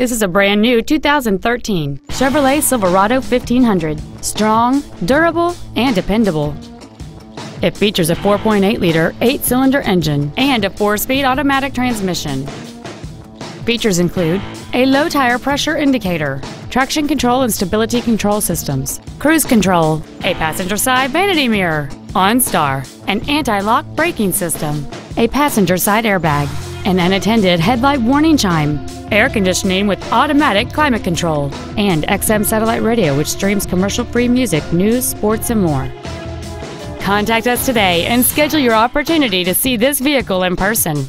This is a brand new 2013 Chevrolet Silverado 1500. Strong, durable, and dependable. It features a 4.8-liter, eight-cylinder engine and a four-speed automatic transmission. Features include a low tire pressure indicator, traction control and stability control systems, cruise control, a passenger side vanity mirror, OnStar, an anti-lock braking system, a passenger side airbag, an unattended headlight warning chime, air conditioning with automatic climate control, and XM satellite radio which streams commercial-free music, news, sports, and more. Contact us today and schedule your opportunity to see this vehicle in person.